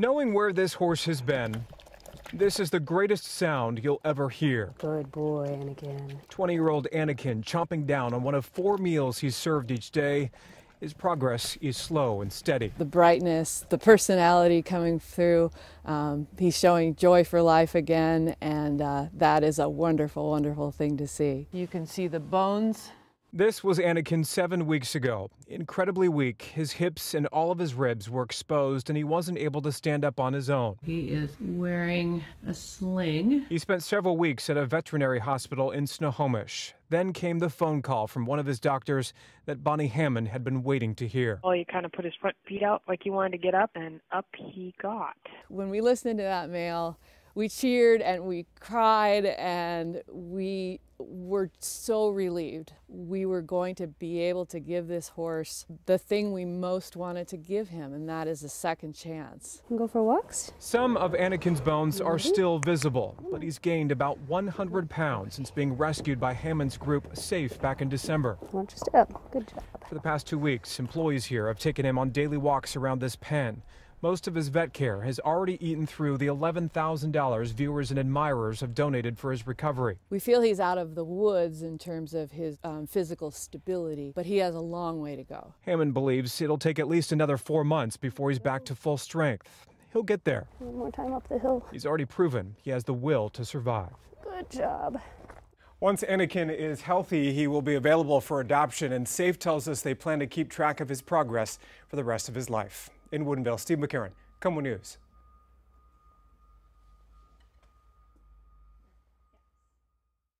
Knowing where this horse has been, this is the greatest sound you'll ever hear. Good boy, Anakin. 20 year old Anakin chomping down on one of four meals he's served each day. His progress is slow and steady. The brightness, the personality coming through. Um, he's showing joy for life again, and uh, that is a wonderful, wonderful thing to see. You can see the bones This was Anakin seven weeks ago. Incredibly weak, his hips and all of his ribs were exposed, and he wasn't able to stand up on his own. He is wearing a sling. He spent several weeks at a veterinary hospital in Snohomish. Then came the phone call from one of his doctors that Bonnie Hammond had been waiting to hear. Well, he kind of put his front feet out like he wanted to get up, and up he got. when we listened to that mail, we cheered and we cried and we were so relieved. We were going to be able to give this horse the thing we most wanted to give him, and that is a second chance. Go for walks? Some of Anakin's bones are mm-hmm. still visible, but he's gained about 100 pounds since being rescued by Hammond's group Safe back in December. Watch your step. Good job. For the past two weeks, employees here have taken him on daily walks around this pen. Most of his vet care has already eaten through the $11,000 viewers and admirers have donated for his recovery. We feel he's out of the woods in terms of his um, physical stability, but he has a long way to go. Hammond believes it'll take at least another four months before he's back to full strength. He'll get there. One more time up the hill. He's already proven he has the will to survive. Good job. Once Anakin is healthy, he will be available for adoption, and SAFE tells us they plan to keep track of his progress for the rest of his life. In Woodinville, Steve McCarron, KOMO News.